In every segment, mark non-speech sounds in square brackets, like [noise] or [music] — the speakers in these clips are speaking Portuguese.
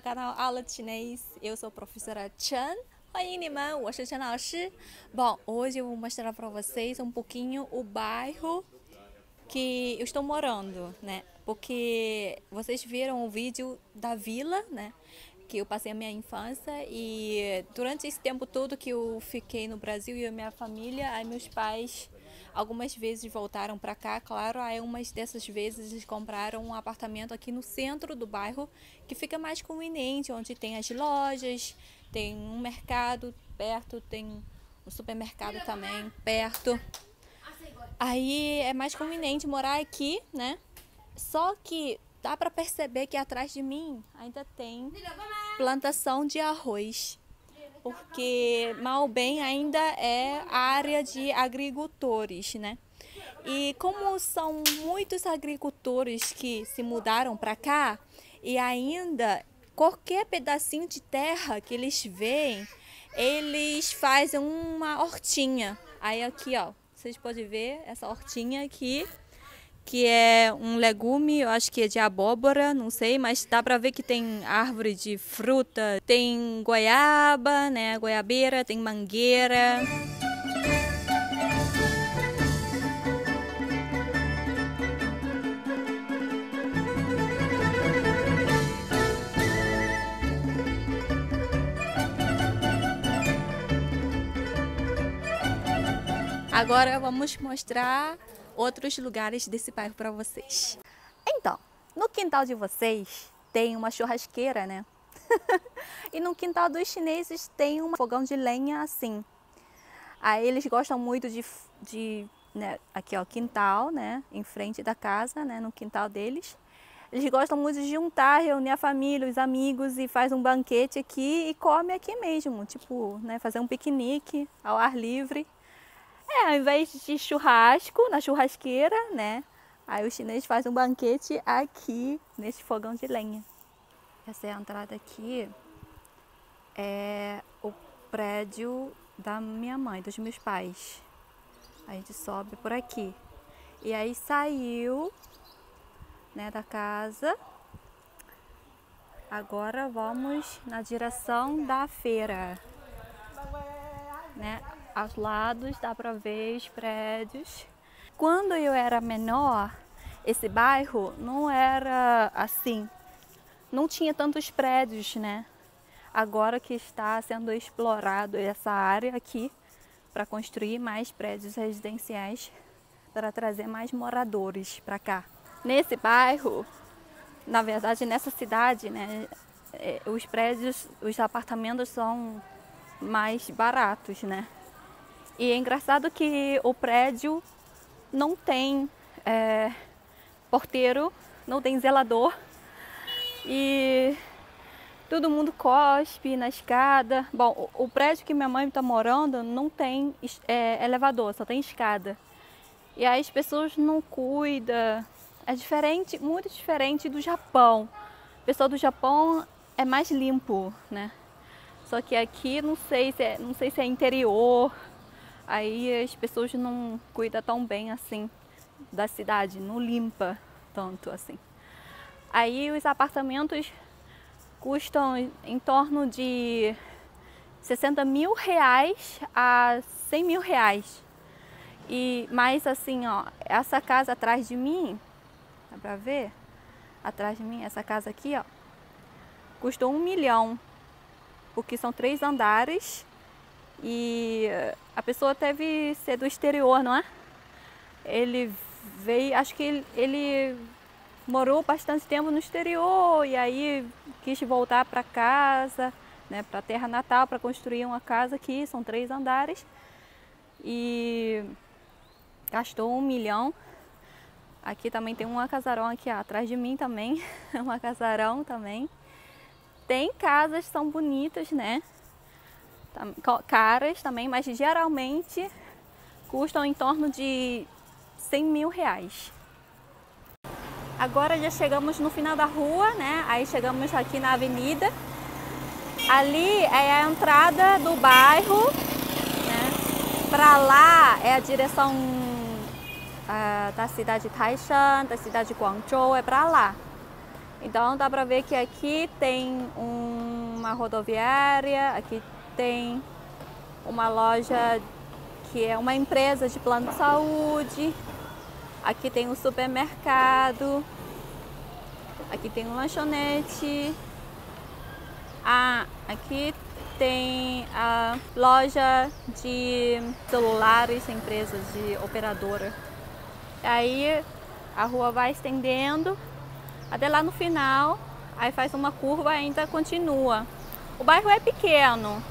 canal aula de chinês. Eu sou a professora Chan. Oi, Niman, eu sou Chan Bom, hoje eu vou mostrar para vocês um pouquinho o bairro que eu estou morando, né? Porque vocês viram o vídeo da vila, né? Que eu passei a minha infância e durante esse tempo todo que eu fiquei no Brasil e a minha família, aí meus pais algumas vezes voltaram para cá, claro, aí umas dessas vezes eles compraram um apartamento aqui no centro do bairro que fica mais conveniente, onde tem as lojas, tem um mercado perto, tem um supermercado também perto. Aí é mais conveniente morar aqui, né? Só que dá para perceber que atrás de mim ainda tem plantação de arroz. Porque mal bem ainda é área de agricultores, né? E como são muitos agricultores que se mudaram para cá e ainda qualquer pedacinho de terra que eles veem, eles fazem uma hortinha. Aí aqui, ó, vocês podem ver essa hortinha aqui, que é um legume, eu acho que é de abóbora, não sei, mas dá para ver que tem árvore de fruta, tem goiaba, né, goiabeira, tem mangueira. Agora vamos mostrar outros lugares desse bairro para vocês. Então, no quintal de vocês tem uma churrasqueira, né? [laughs] e no quintal dos chineses tem um fogão de lenha assim. Aí eles gostam muito de, de né, aqui ó, quintal, né, em frente da casa, né, no quintal deles. Eles gostam muito de juntar, reunir a família, os amigos e faz um banquete aqui e come aqui mesmo, tipo, né, fazer um piquenique ao ar livre. É, ao invés de churrasco na churrasqueira, né? Aí os chineses fazem um banquete aqui nesse fogão de lenha. Essa é a entrada aqui. É o prédio da minha mãe, dos meus pais. A gente sobe por aqui. E aí saiu né, da casa. Agora vamos na direção da feira. Né? Aos lados dá para ver os prédios. Quando eu era menor, esse bairro não era assim, não tinha tantos prédios, né? Agora que está sendo explorado essa área aqui para construir mais prédios residenciais para trazer mais moradores para cá. Nesse bairro, na verdade, nessa cidade, né, é, os prédios, os apartamentos são mais baratos, né? E é engraçado que o prédio não tem é, porteiro, não tem zelador e todo mundo cospe na escada. Bom, o, prédio que minha mãe está morando não tem é, elevador, só tem escada. E aí as pessoas não cuidam. É diferente, muito diferente do Japão. O pessoal do Japão é mais limpo, né? Só que aqui não sei se é, não sei se é interior aí as pessoas não cuidam tão bem assim da cidade, não limpa tanto assim. Aí os apartamentos custam em torno de 60 mil reais a 100 mil reais. E mais assim, ó, essa casa atrás de mim, dá pra ver? Atrás de mim, essa casa aqui, ó, custou um milhão, porque são três andares e a pessoa deve ser do exterior, não é? Ele veio, acho que ele, ele morou bastante tempo no exterior e aí quis voltar para casa, né, para a terra natal, para construir uma casa aqui, são três andares. E gastou um milhão. Aqui também tem uma casarão aqui ó, atrás de mim também, [laughs] uma casarão também. Tem casas são bonitas, né? Caras também, mas geralmente custam em torno de 100 mil reais. Agora já chegamos no final da rua, né? Aí chegamos aqui na avenida. Ali é a entrada do bairro, né? Para lá é a direção uh, da cidade de Taishan, da cidade de Guangzhou, é para lá. Então dá para ver que aqui tem uma rodoviária, aqui tem uma loja que é uma empresa de plano de saúde, aqui tem um supermercado, aqui tem um lanchonete, ah, aqui tem a loja de celulares, empresas de operadora. Aí a rua vai estendendo até lá no final, aí faz uma curva e ainda continua. O bairro é pequeno,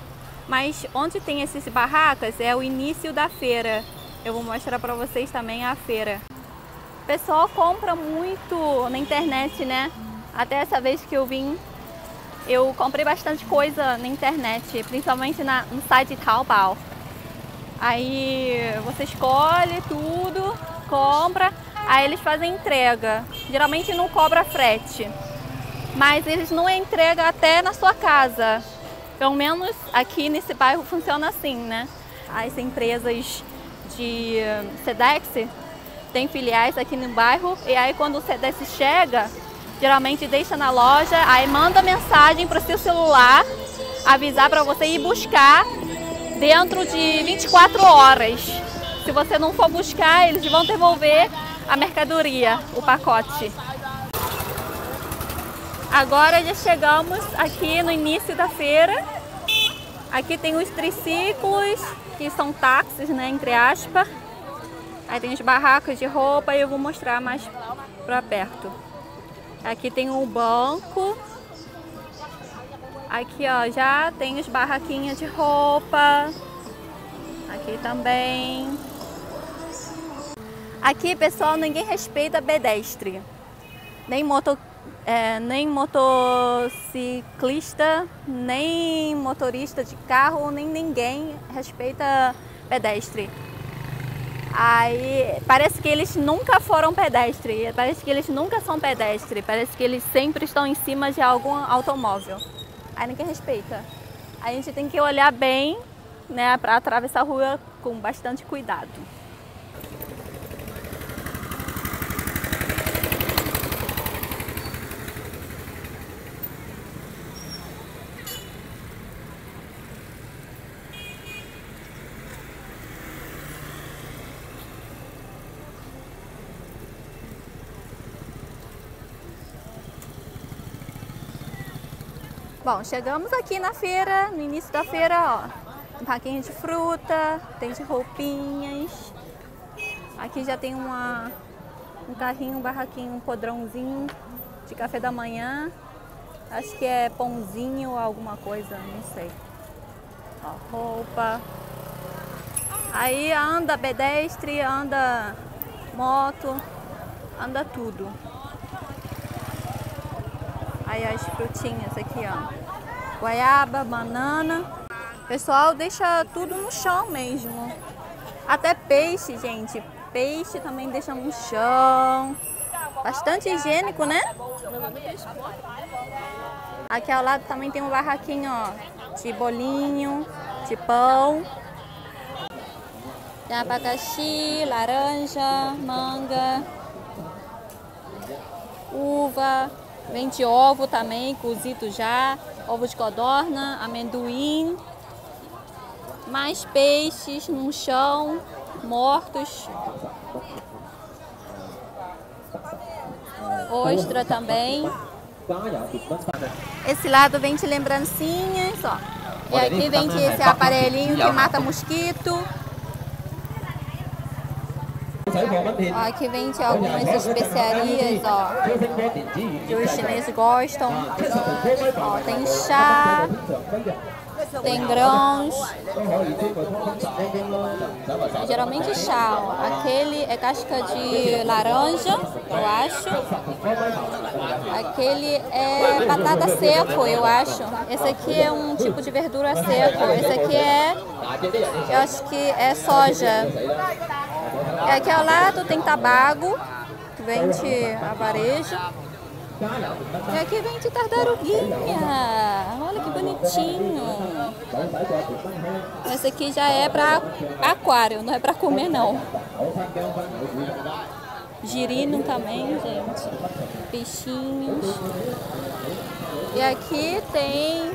mas onde tem esses barracas é o início da feira. Eu vou mostrar para vocês também a feira. O pessoal compra muito na internet, né? Até essa vez que eu vim, eu comprei bastante coisa na internet, principalmente na, no site Taobao. Aí você escolhe tudo, compra, aí eles fazem entrega. Geralmente não cobra frete, mas eles não entregam até na sua casa. Pelo menos aqui nesse bairro funciona assim, né? As empresas de Sedex têm filiais aqui no bairro e aí quando o Sedex chega, geralmente deixa na loja, aí manda mensagem para o seu celular avisar para você ir buscar dentro de 24 horas. Se você não for buscar, eles vão devolver a mercadoria, o pacote. Agora já chegamos aqui no início da feira. Aqui tem os triciclos, que são táxis, né, entre aspas. Aí tem os barracos de roupa e eu vou mostrar mais para perto. Aqui tem um banco. Aqui, ó, já tem os barraquinhos de roupa. Aqui também. Aqui, pessoal, ninguém respeita pedestre. Nem, moto, é, nem motociclista, nem motorista de carro, nem ninguém respeita pedestre. Aí parece que eles nunca foram pedestre, parece que eles nunca são pedestre, parece que eles sempre estão em cima de algum automóvel. Aí ninguém respeita. A gente tem que olhar bem, né, para atravessar a rua com bastante cuidado. Bom, chegamos aqui na feira, no início da feira, ó. Paquinho de fruta, tem de roupinhas. Aqui já tem uma, um carrinho, um barraquinho, um podrãozinho de café da manhã. Acho que é pãozinho ou alguma coisa, não sei. Ó, roupa. Aí anda pedestre, anda moto, anda tudo. Aí as frutinhas aqui, ó. Goiaba, banana. Pessoal, deixa tudo no chão mesmo. Até peixe, gente. Peixe também deixa no chão. Bastante higiênico, né? Aqui ao lado também tem um barraquinho, ó. De bolinho, de pão. Tem abacaxi, laranja, manga, uva, Vende ovo também, cozido já, ovo de codorna, amendoim, mais peixes no chão, mortos. Ostra também. Esse lado vende lembrancinhas, ó. E aqui vende esse aparelhinho que mata mosquito. Ó, aqui vende algumas especiarias, ó, que os chineses gostam. Ó, tem chá, tem grãos. Geralmente chá, ó. Aquele é casca de laranja, eu acho. Aquele é batata seco, eu acho. Esse aqui é um tipo de verdura seco. Esse aqui é, eu acho que é soja. E aqui ao lado tem tabago, que vende a varejo. E aqui vende tartaruguinha. Olha que bonitinho. Esse aqui já é para aquário, não é para comer não. Girino também, gente. peixinhos. E aqui tem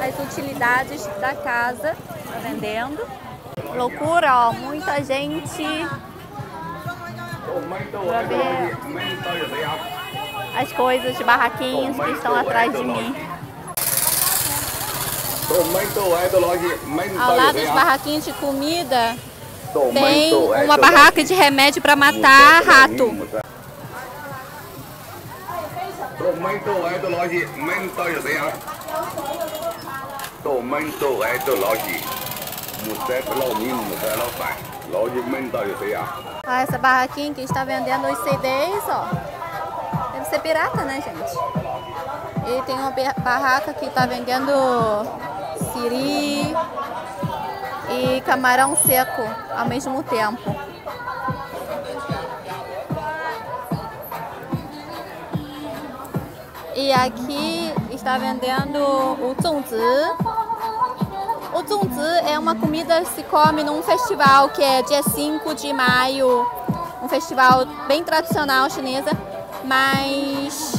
as utilidades da casa tá vendendo. Loucura, ó, muita gente pra ver as coisas, barraquinhos que estão atrás de mim. Ao lado dos barraquinhos de comida tem uma barraca de remédio para matar rato. Ah, essa barraquinha que está vendendo os CDs, ó. Deve ser pirata, né, gente? E tem uma barraca que está vendendo siri e camarão seco ao mesmo tempo. E aqui está vendendo o zongzi. O zongzi é uma comida que se come num festival que é dia 5 de maio, um festival bem tradicional chinesa, mas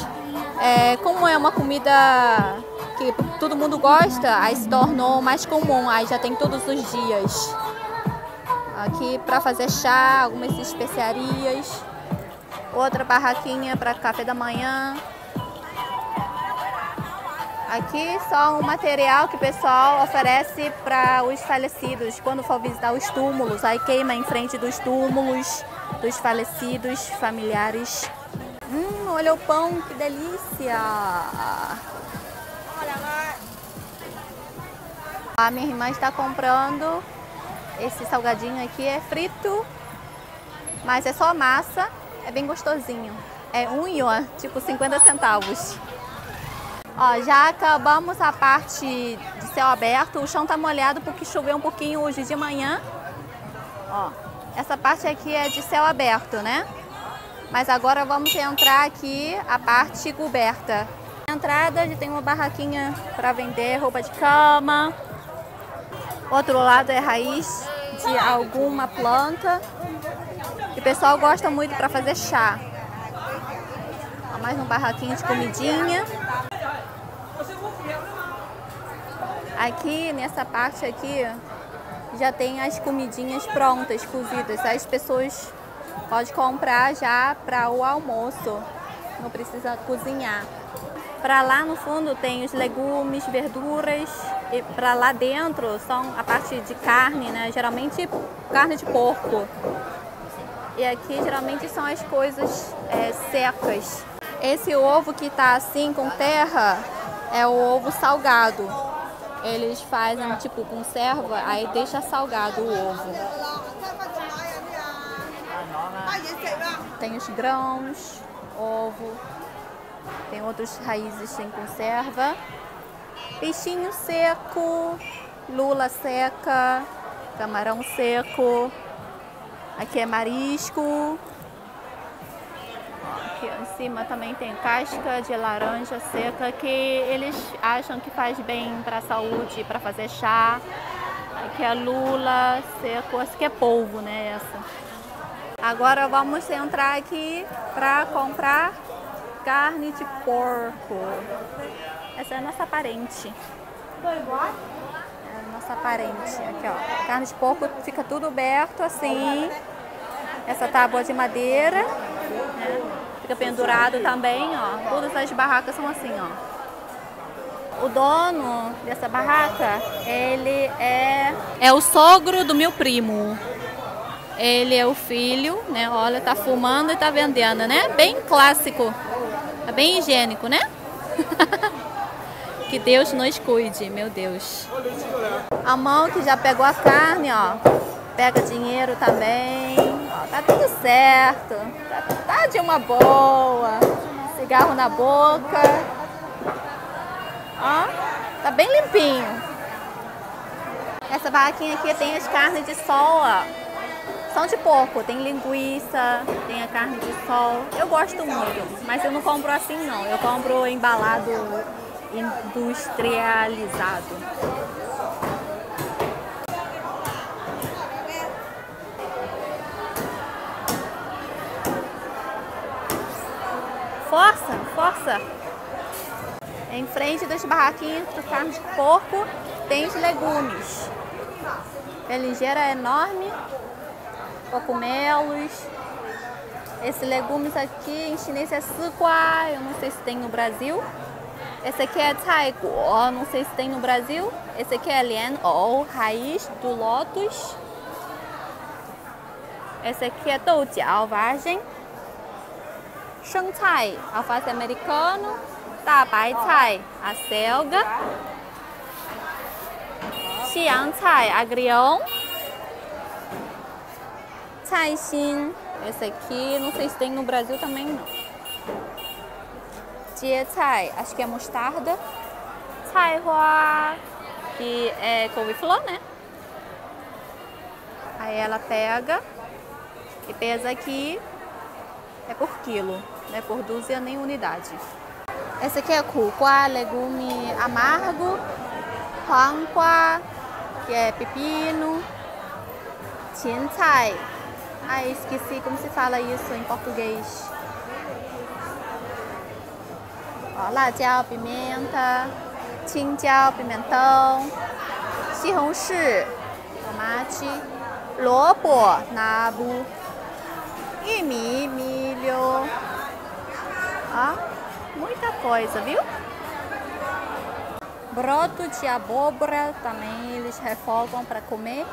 é, como é uma comida que todo mundo gosta, aí se tornou mais comum, aí já tem todos os dias. Aqui para fazer chá, algumas especiarias, outra barraquinha para café da manhã. Aqui só um material que o pessoal oferece para os falecidos, quando for visitar os túmulos, aí queima em frente dos túmulos dos falecidos familiares. Hum, olha o pão, que delícia! A minha irmã está comprando esse salgadinho aqui, é frito, mas é só massa, é bem gostosinho. É um yuan, tipo 50 centavos. Ó, já acabamos a parte de céu aberto, o chão tá molhado porque choveu um pouquinho hoje de manhã. Ó, essa parte aqui é de céu aberto, né? Mas agora vamos entrar aqui a parte coberta. Na entrada tem uma barraquinha para vender roupa de cama, outro lado é raiz de alguma planta. E o pessoal gosta muito para fazer chá. mais um barraquinho de comidinha. Aqui nessa parte aqui já tem as comidinhas prontas, cozidas. As pessoas podem comprar já para o almoço. Não precisa cozinhar. Para lá no fundo tem os legumes, verduras e para lá dentro são a parte de carne, né? Geralmente carne de porco. E aqui geralmente são as coisas é, secas. Esse ovo que está assim com terra é o ovo salgado. Eles fazem tipo conserva, aí deixa salgado o ovo. Tem os grãos, ovo, tem outras raízes sem conserva. Peixinho seco, lula seca, camarão seco. Aqui é marisco. Aqui em cima também tem casca de laranja seca que eles acham que faz bem para a saúde, para fazer chá. Aqui é lula seco, essa aqui é polvo, né? Essa. Agora vamos entrar aqui para comprar carne de porco. Essa é a nossa parente. É a nossa parente. Aqui, ó. Carne de porco fica tudo aberto assim. Essa tábua de madeira. Né? Fica pendurado também, ó. Todas as barracas são assim, ó. O dono dessa barraca, ele é, é o sogro do meu primo. Ele é o filho, né? Olha, tá fumando e tá vendendo, né? Bem clássico. É bem higiênico, né? [laughs] que Deus nos cuide, meu Deus. A mão que já pegou a carne, ó. Pega dinheiro também. Ó, tá tudo certo. Tá, tá de uma boa. Cigarro na boca. Ó, tá bem limpinho. Essa barraquinha aqui tem as carnes de sol, ó. São de porco, tem linguiça, tem a carne de sol. Eu gosto muito, mas eu não compro assim não. Eu compro embalado industrializado. Força! Nossa! Em frente dos barraquinhos do carne de porco tem os legumes. Berinjela é enorme, cogumelos. Esses legumes aqui em chinês é suqua, eu não sei se tem no Brasil. Esse aqui é guo, não sei se tem no Brasil. Esse aqui é lian ou raiz do lótus. Esse aqui é doujiao, vagem. Shangcai, alface americano. Da bai cai, a selga. Xiang cai, agrião. Cai xin, esse aqui, não sei se tem no Brasil também não. Acho que é mostarda. Hua, que é couve-flor, né? Aí ela pega e pesa aqui, é por quilo, não é por dúzia nem unidade. Esse aqui é cuqua, legume amargo, huangqua, que é pepino, qiancai. Ah, esqueci como se fala isso em português. Ó, lajiao, pimenta, qingjiao, pimentão, xihongshi, tomate, lobo, nabo, 玉米, milho. Ó, muita coisa, viu? Broto de abóbora também eles refogam para comer.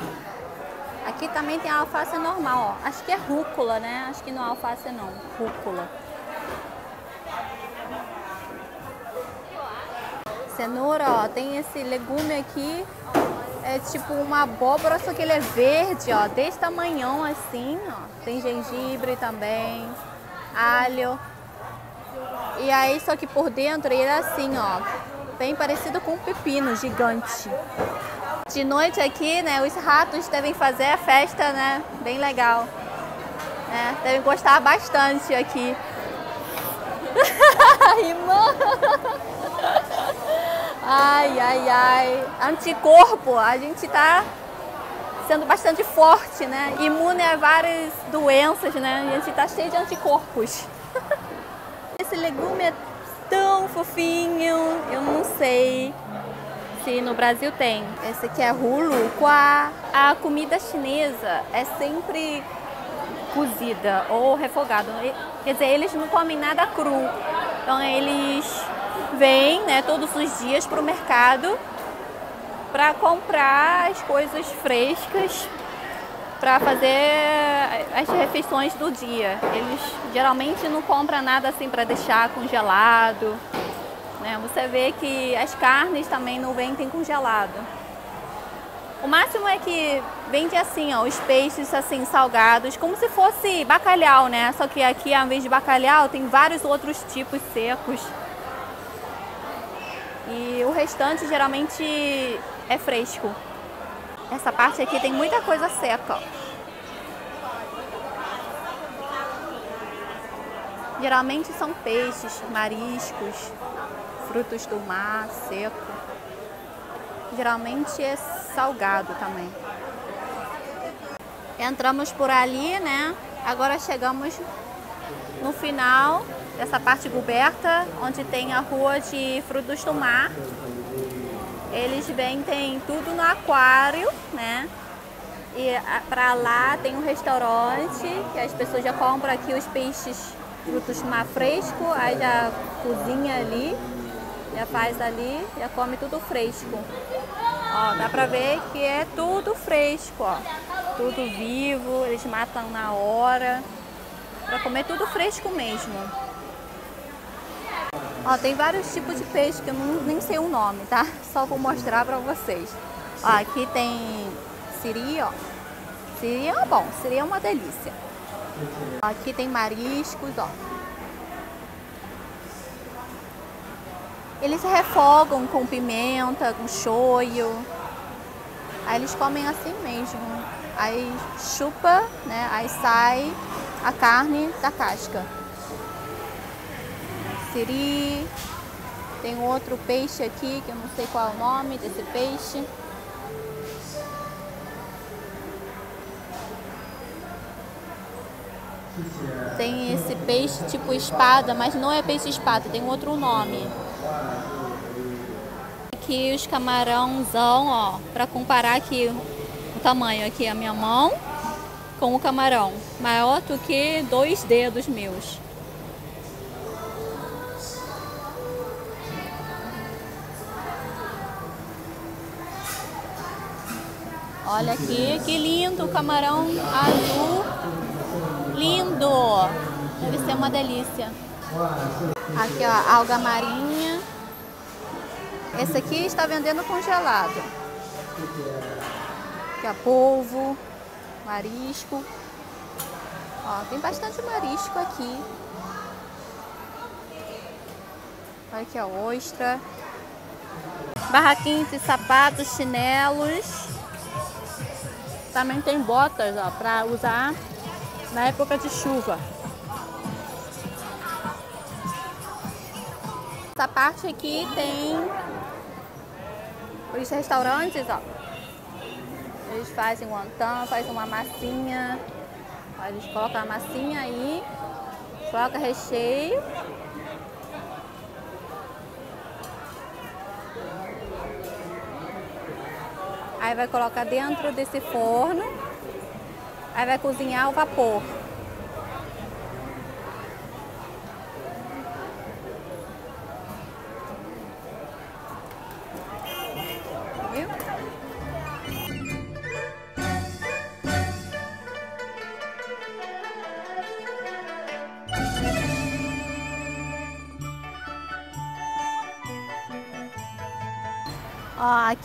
Aqui também tem alface normal, ó. Acho que é rúcula, né? Acho que não é alface não, rúcula. Cenoura, ó, tem esse legume aqui. É tipo uma abóbora, só que ele é verde, ó, desse tamanhão assim, ó. Tem gengibre também, alho. E aí, só que por dentro ele é assim, ó, bem parecido com um pepino gigante. De noite aqui, né, os ratos devem fazer a festa, né, bem legal. Né, devem gostar bastante aqui. [laughs] Irmã! Ai, ai, ai. Anticorpo, a gente tá sendo bastante forte, né? Imune a várias doenças, né? A gente tá cheio de anticorpos. Esse legume é tão fofinho, eu não sei se no Brasil tem. Esse aqui é hulu, qua. A comida chinesa é sempre cozida ou refogada. Quer dizer, eles não comem nada cru. Então eles vêm né, todos os dias para o mercado para comprar as coisas frescas para fazer as refeições do dia. Eles geralmente não compram nada assim para deixar congelado. Né? Você vê que as carnes também não vendem congelado. O máximo é que vende assim, ó, os peixes assim salgados, como se fosse bacalhau, né? Só que aqui, ao invés de bacalhau, tem vários outros tipos secos. E o restante geralmente é fresco. Essa parte aqui tem muita coisa seca. Geralmente são peixes, mariscos, frutos do mar, seco. Geralmente é salgado também. Entramos por ali, né? Agora chegamos no final dessa parte coberta, onde tem a rua de frutos do mar. Eles vendem tudo no aquário, né? E para lá tem um restaurante que as pessoas já compram aqui os peixes frutos do mar fresco, aí já cozinha ali, já faz ali, já come tudo fresco. Ó, dá pra ver que é tudo fresco, ó. Tudo vivo, eles matam na hora. Pra comer tudo fresco mesmo. Ó, tem vários tipos de peixe que eu não, nem sei o nome, tá? Só vou mostrar pra vocês. Ó, aqui tem siri, ó. Siri é bom, siri é uma delícia. Aqui tem mariscos, ó. Eles refogam com pimenta, com shoyu. Aí eles comem assim mesmo. Aí chupa, né? Aí sai a carne da casca. Siri. Tem outro peixe aqui, que eu não sei qual é o nome desse peixe. Tem esse peixe tipo espada, mas não é peixe espada, tem outro nome. Aqui os camarãozão, ó, para comparar aqui o tamanho aqui a minha mão com o camarão, maior do que dois dedos meus. Olha aqui, que lindo camarão azul. Lindo! Deve ser uma delícia. Aqui, ó, alga marinha. Esse aqui está vendendo congelado. Aqui, ó, polvo, marisco. Ó, tem bastante marisco aqui. Olha aqui, ó, ostra. Barraquinhos de sapatos, chinelos. Também tem botas ó, para usar na época de chuva. Essa parte aqui tem os restaurantes, ó. Eles fazem um wonton, fazem uma massinha. Eles colocam a massinha aí, coloca recheio Aí vai colocar dentro desse forno. Aí vai cozinhar o vapor.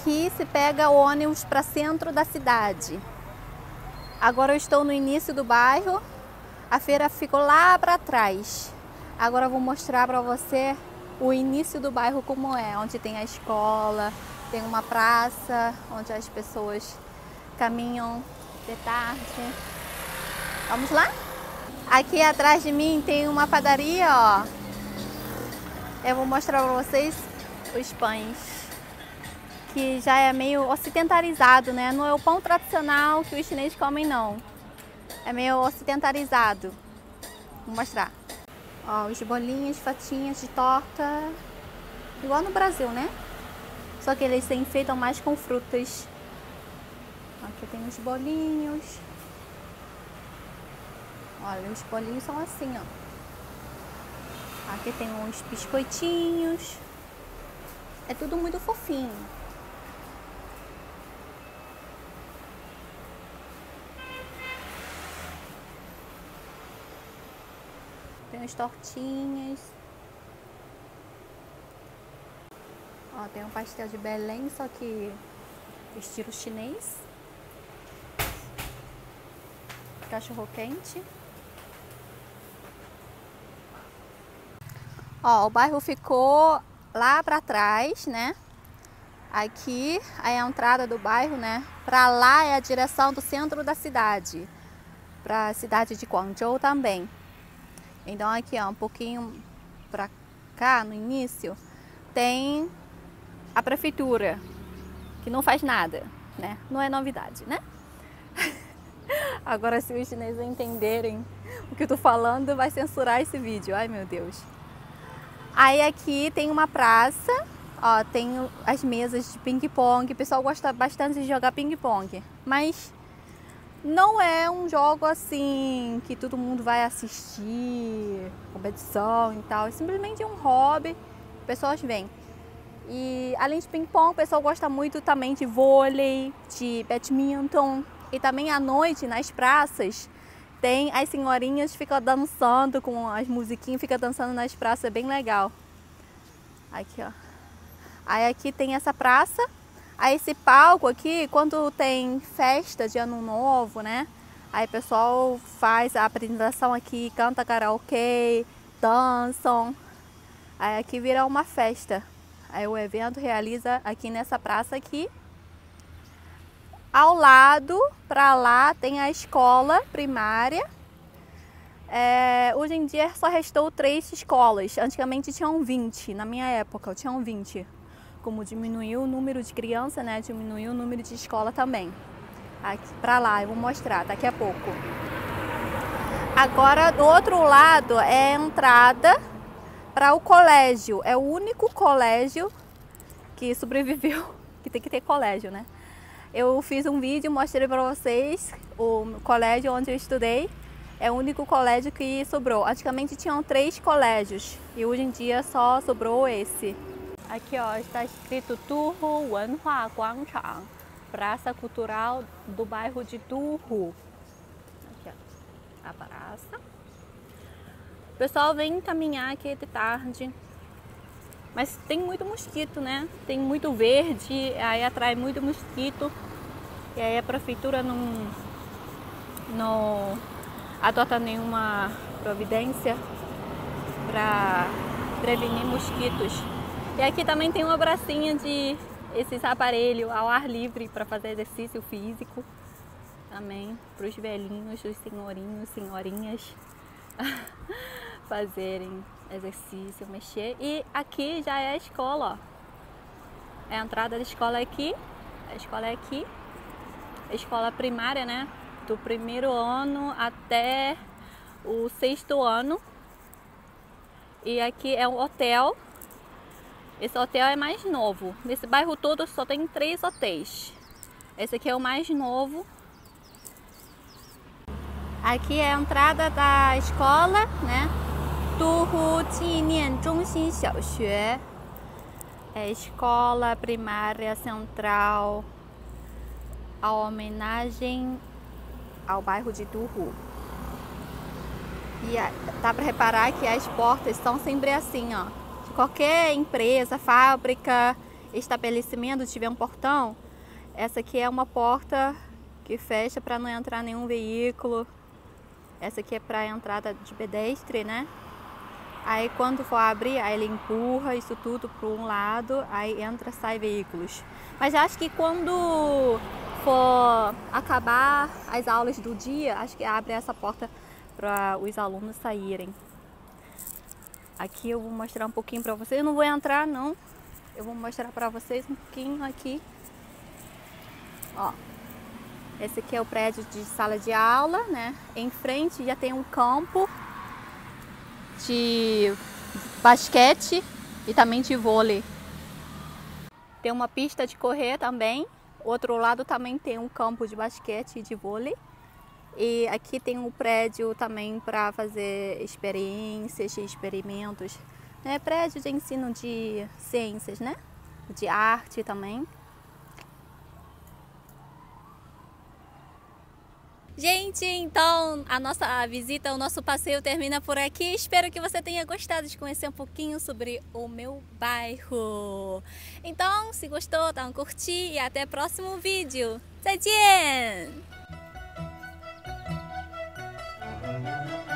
Ó, aqui se pega o ônibus para centro da cidade. Agora eu estou no início do bairro. A feira ficou lá para trás. Agora eu vou mostrar para você o início do bairro como é, onde tem a escola, tem uma praça onde as pessoas caminham de tarde. Vamos lá? Aqui atrás de mim tem uma padaria, ó. Eu vou mostrar para vocês os pães que já é meio ocidentalizado, né? Não é o pão tradicional que os chineses comem, não. É meio ocidentalizado. Vou mostrar. Ó, os bolinhos, fatinhas de torta, igual no Brasil, né? Só que eles se enfeitam mais com frutas. Aqui tem os bolinhos. Olha, os bolinhos são assim, ó. Aqui tem uns biscoitinhos. É tudo muito fofinho. Tem umas tortinhas. Ó, tem um pastel de Belém, só que estilo chinês. Cachorro quente. Ó, o bairro ficou lá para trás, né? Aqui é a entrada do bairro, né? Para lá é a direção do centro da cidade. Para a cidade de Guangzhou também. Então aqui, ó, um pouquinho para cá, no início, tem a prefeitura, que não faz nada, né? Não é novidade, né? [laughs] Agora, se os chineses entenderem o que eu tô falando, vai censurar esse vídeo. Ai, meu Deus. Aí aqui tem uma praça, ó, tem as mesas de ping-pong. O pessoal gosta bastante de jogar ping-pong, mas não é um jogo assim que todo mundo vai assistir, competição e tal. É simplesmente um hobby, pessoas vêm. E além de ping-pong, o pessoal gosta muito também de vôlei, de badminton. E também à noite, nas praças, tem as senhorinhas ficam dançando com as musiquinhas, ficam dançando nas praças, é bem legal. Aqui, ó. Aí aqui tem essa praça Aí esse palco aqui, quando tem festa de ano novo, né? Aí o pessoal faz a apresentação aqui, canta karaokê, dançam. Aí aqui vira uma festa. Aí o evento realiza aqui nessa praça aqui. Ao lado, para lá, tem a escola primária. É, hoje em dia só restou três escolas. Antigamente tinham 20, na minha época tinham 20 como diminuiu o número de criança, né, diminuiu o número de escola também. Para lá, eu vou mostrar daqui a pouco. Agora, do outro lado é a entrada para o colégio. É o único colégio que sobreviveu, [laughs] que tem que ter colégio, né? Eu fiz um vídeo, mostrei para vocês o colégio onde eu estudei. É o único colégio que sobrou. Antigamente tinham três colégios e hoje em dia só sobrou esse. Aqui ó, está escrito Turro Wenhua Guangchang, Praça Cultural do bairro de Turro. Aqui ó, a praça. O pessoal vem caminhar aqui de tarde. Mas tem muito mosquito, né? Tem muito verde, aí atrai muito mosquito. E aí a prefeitura não, não adota nenhuma providência para prevenir mosquitos. E aqui também tem uma bracinha de esses aparelhos ao ar livre para fazer exercício físico. Também para os velhinhos, os senhorinhos, senhorinhas [laughs] fazerem exercício, mexer. E aqui já é a escola, ó. É a entrada da escola aqui. A escola é aqui escola primária, né? Do primeiro ano até o sexto ano. E aqui é um hotel. Esse hotel é mais novo. Nesse bairro todo só tem três hotéis. Esse aqui é o mais novo. Aqui é a entrada da escola, né? Duhu Jinian Zhongxin Xiaoxue. É escola primária central a homenagem ao bairro de Turru. E dá para reparar que as portas são sempre assim, ó. Qualquer empresa, fábrica, estabelecimento tiver um portão, essa aqui é uma porta que fecha para não entrar nenhum veículo. Essa aqui é para a entrada de pedestre, né? Aí quando for abrir, aí ele empurra isso tudo para um lado, aí entra, sai veículos. Mas acho que quando for acabar as aulas do dia, acho que abre essa porta para os alunos saírem. Aqui eu vou mostrar um pouquinho para vocês. Eu não vou entrar não. Eu vou mostrar para vocês um pouquinho aqui. Ó. Esse aqui é o prédio de sala de aula, né? Em frente já tem um campo de basquete e também de vôlei. Tem uma pista de correr também Outro lado também tem um campo de basquete e de vôlei. E aqui tem um prédio também para fazer experiências e experimentos. Né? Prédio de ensino de ciências, né? De arte também. Gente, então a nossa visita, o nosso passeio termina por aqui. Espero que você tenha gostado de conhecer um pouquinho sobre o meu bairro. Então, se gostou, dá um curtir e até o próximo vídeo. 再 Thank you.